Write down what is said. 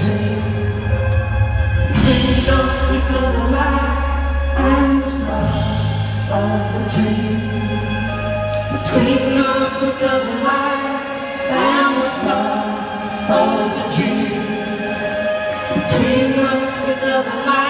dream. Between the flick of the light and the start of the dream. Between the flick of the light